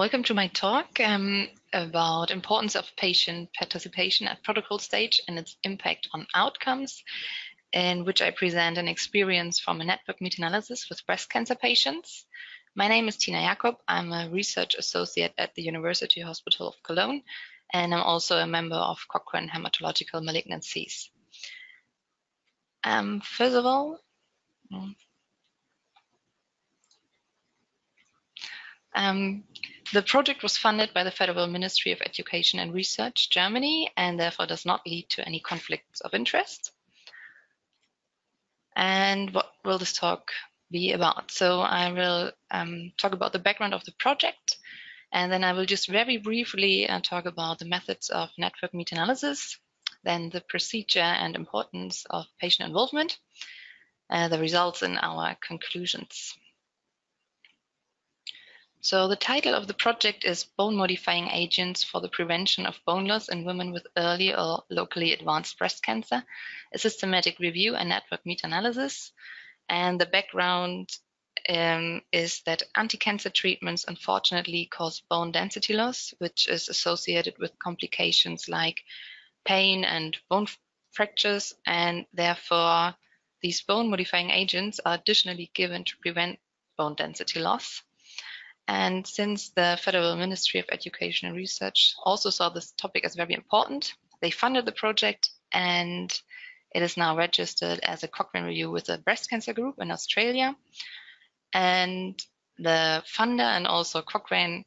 Welcome to my talk um, about importance of patient participation at protocol stage and its impact on outcomes, in which I present an experience from a network meta-analysis with breast cancer patients. My name is Tina Jacob. I'm a research associate at the University Hospital of Cologne, and I'm also a member of Cochrane Hematological Malignancies. Um, first of all, um, the project was funded by the Federal Ministry of Education and Research, Germany, and therefore does not lead to any conflicts of interest. And what will this talk be about? So I will um, talk about the background of the project, and then I will just very briefly uh, talk about the methods of network meta-analysis, then the procedure and importance of patient involvement, uh, the results in our conclusions. So the title of the project is Bone Modifying Agents for the Prevention of Bone Loss in Women with Early or Locally Advanced Breast Cancer, a systematic review and network meta-analysis. And the background um, is that anti-cancer treatments unfortunately cause bone density loss, which is associated with complications like pain and bone fractures, and therefore these bone modifying agents are additionally given to prevent bone density loss. And since the Federal Ministry of Education and Research also saw this topic as very important, they funded the project and it is now registered as a Cochrane review with the breast cancer group in Australia. And the funder and also Cochrane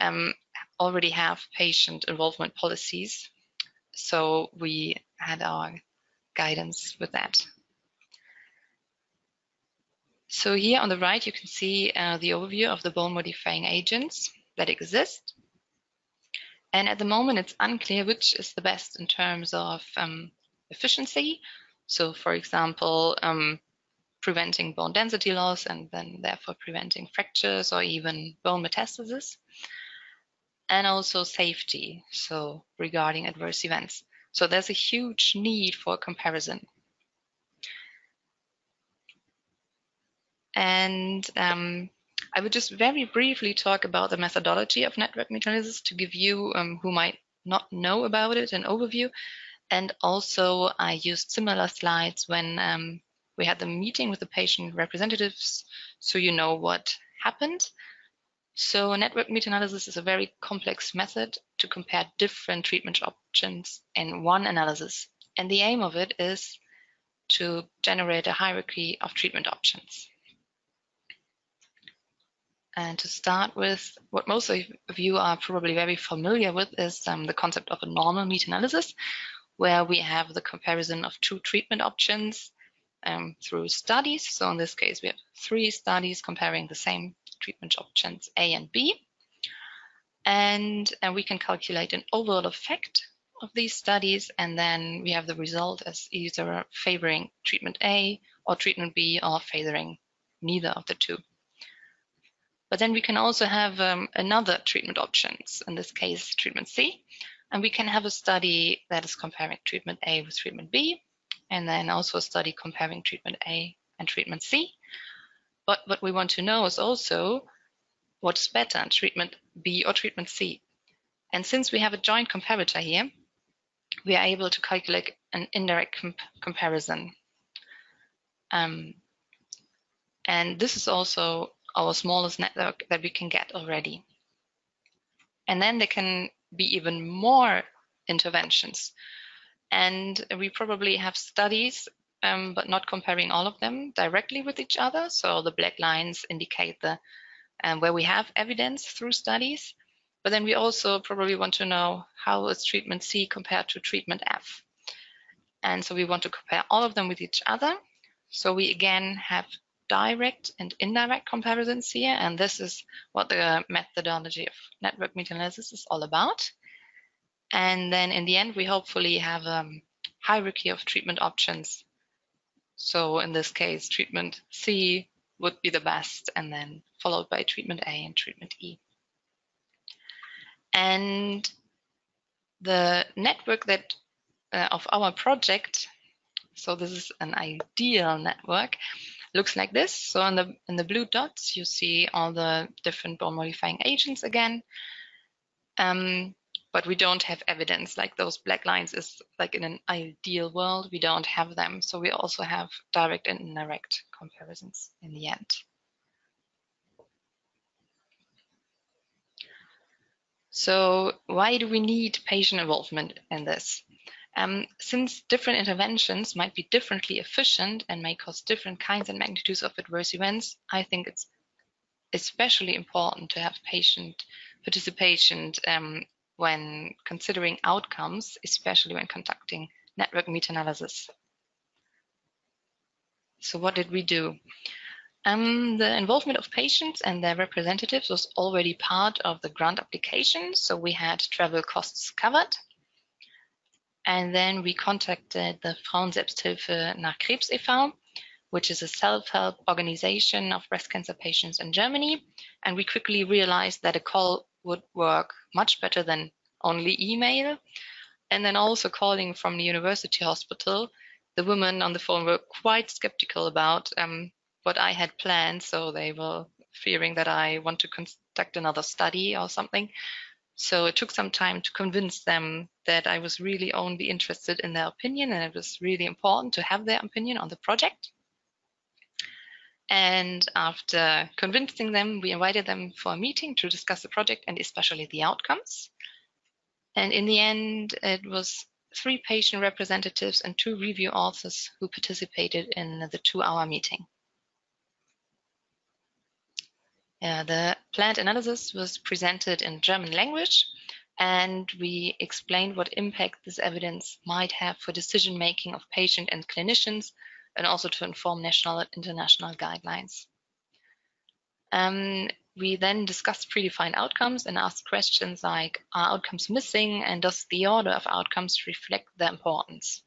um, already have patient involvement policies. So we had our guidance with that. So here on the right, you can see uh, the overview of the bone modifying agents that exist. And at the moment, it's unclear which is the best in terms of um, efficiency. So for example, um, preventing bone density loss and then therefore preventing fractures or even bone metastasis. And also safety, so regarding adverse events. So there's a huge need for comparison. And um, I would just very briefly talk about the methodology of network meta-analysis to give you um, who might not know about it an overview. And also I used similar slides when um, we had the meeting with the patient representatives so you know what happened. So network meta-analysis is a very complex method to compare different treatment options in one analysis. And the aim of it is to generate a hierarchy of treatment options. And to start with, what most of you are probably very familiar with is um, the concept of a normal meta-analysis, where we have the comparison of two treatment options um, through studies. So in this case, we have three studies comparing the same treatment options A and B. And, and we can calculate an overall effect of these studies, and then we have the result as either favoring treatment A or treatment B or favoring neither of the two. But then we can also have um, another treatment options, in this case, treatment C. And we can have a study that is comparing treatment A with treatment B, and then also a study comparing treatment A and treatment C. But what we want to know is also what's better, treatment B or treatment C. And since we have a joint comparator here, we are able to calculate an indirect comp comparison. Um, and this is also our smallest network that we can get already. And then there can be even more interventions. And we probably have studies, um, but not comparing all of them directly with each other. So the black lines indicate the um, where we have evidence through studies. But then we also probably want to know how is treatment C compared to treatment F. And so we want to compare all of them with each other. So we again have direct and indirect comparisons here, and this is what the methodology of network meta-analysis is all about. And then in the end, we hopefully have a hierarchy of treatment options. So in this case, treatment C would be the best, and then followed by treatment A and treatment E. And the network that uh, of our project, so this is an ideal network, looks like this. So in the in the blue dots, you see all the different bone modifying agents again. Um, but we don't have evidence like those black lines is like in an ideal world, we don't have them. So we also have direct and indirect comparisons in the end. So why do we need patient involvement in this? Um, since different interventions might be differently efficient and may cause different kinds and magnitudes of adverse events, I think it's especially important to have patient participation um, when considering outcomes, especially when conducting network meta-analysis. So what did we do? Um, the involvement of patients and their representatives was already part of the grant application, so we had travel costs covered. And then we contacted the Frauenselbsthilfe nach Krebs e.V., which is a self-help organization of breast cancer patients in Germany. And we quickly realized that a call would work much better than only email. And then also calling from the university hospital, the women on the phone were quite skeptical about um, what I had planned. So they were fearing that I want to conduct another study or something. So it took some time to convince them that I was really only interested in their opinion and it was really important to have their opinion on the project. And after convincing them, we invited them for a meeting to discuss the project and especially the outcomes. And in the end, it was three patient representatives and two review authors who participated in the two hour meeting. Uh, the planned analysis was presented in German language and we explained what impact this evidence might have for decision making of patient and clinicians and also to inform national and international guidelines. Um, we then discussed predefined outcomes and asked questions like, are outcomes missing and does the order of outcomes reflect their importance?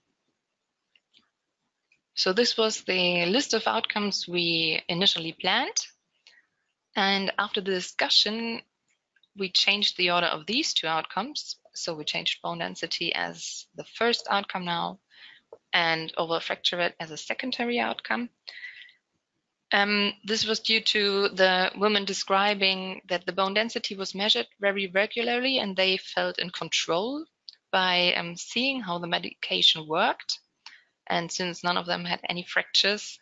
So this was the list of outcomes we initially planned. And after the discussion, we changed the order of these two outcomes. So we changed bone density as the first outcome now and overall fracture rate as a secondary outcome. Um, this was due to the women describing that the bone density was measured very regularly and they felt in control by um, seeing how the medication worked. And since none of them had any fractures,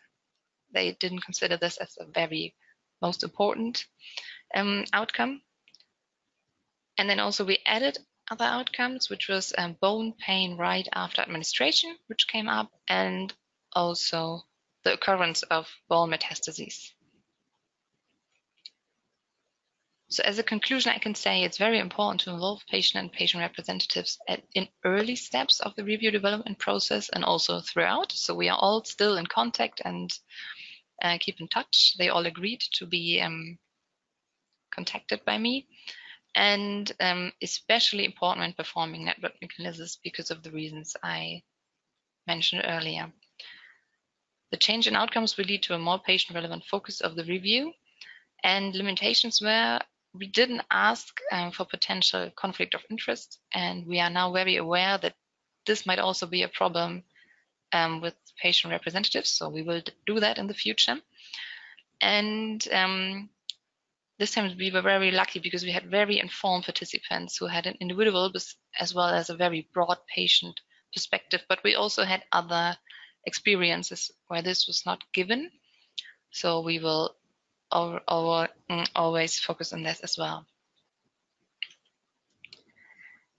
they didn't consider this as a very most important um, outcome. And then also we added other outcomes, which was um, bone pain right after administration, which came up, and also the occurrence of bone metastases. So as a conclusion, I can say it's very important to involve patient and patient representatives at, in early steps of the review development process and also throughout. So we are all still in contact and uh, keep in touch. They all agreed to be um, contacted by me and um, especially important when performing network meta-analyses because of the reasons I mentioned earlier. The change in outcomes will lead to a more patient relevant focus of the review and limitations where we didn't ask um, for potential conflict of interest and we are now very aware that this might also be a problem um, with patient representatives so we will do that in the future and um, this time we were very lucky because we had very informed participants who had an individual as well as a very broad patient perspective, but we also had other experiences where this was not given. So we will mm, always focus on this as well.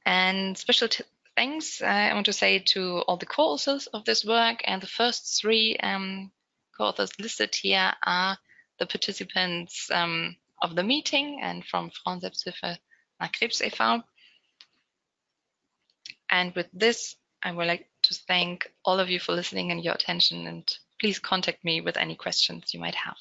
And special thanks uh, I want to say to all the co-authors of this work and the first three um, co-authors listed here are the participants um, of the meeting and from Frauenselbsthilfe nach Krebs e.V. And with this, I would like to thank all of you for listening and your attention and please contact me with any questions you might have.